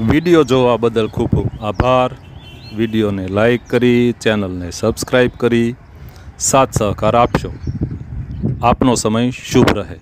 video જોવા બદલ ખૂબ ખૂબ આભાર વિડીયોને લાઈક કરી ચેનલને સબસ્ક્રાઈબ કરી સાથ સહકાર આપશો આપનો સમય શુભ રહે